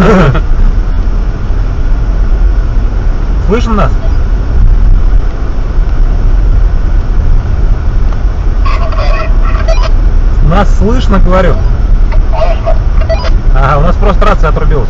Слышно нас? Нас слышно, говорю. Ага, у нас просто рация отрубилась.